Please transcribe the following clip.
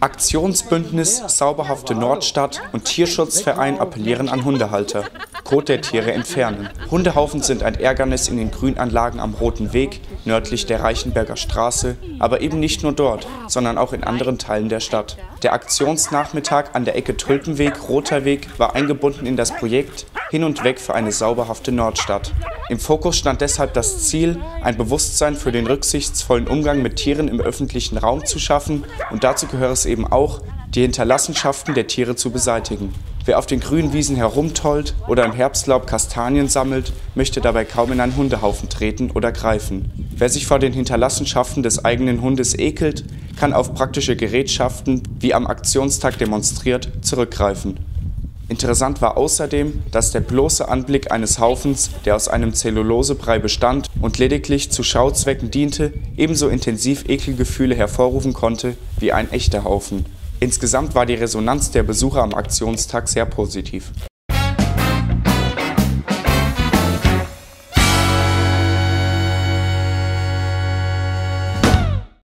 Aktionsbündnis Sauberhafte Nordstadt und Tierschutzverein appellieren an Hundehalter. Kot der Tiere entfernen. Hundehaufen sind ein Ärgernis in den Grünanlagen am Roten Weg, nördlich der Reichenberger Straße, aber eben nicht nur dort, sondern auch in anderen Teilen der Stadt. Der Aktionsnachmittag an der Ecke Tulpenweg-Roter Weg war eingebunden in das Projekt Hin und Weg für eine sauberhafte Nordstadt. Im Fokus stand deshalb das Ziel, ein Bewusstsein für den rücksichtsvollen Umgang mit Tieren im öffentlichen Raum zu schaffen und dazu gehört es eben auch, die Hinterlassenschaften der Tiere zu beseitigen. Wer auf den grünen Wiesen herumtollt oder im Herbstlaub Kastanien sammelt, möchte dabei kaum in einen Hundehaufen treten oder greifen. Wer sich vor den Hinterlassenschaften des eigenen Hundes ekelt, kann auf praktische Gerätschaften, wie am Aktionstag demonstriert, zurückgreifen. Interessant war außerdem, dass der bloße Anblick eines Haufens, der aus einem Zellulosebrei bestand und lediglich zu Schauzwecken diente, ebenso intensiv Ekelgefühle hervorrufen konnte wie ein echter Haufen. Insgesamt war die Resonanz der Besucher am Aktionstag sehr positiv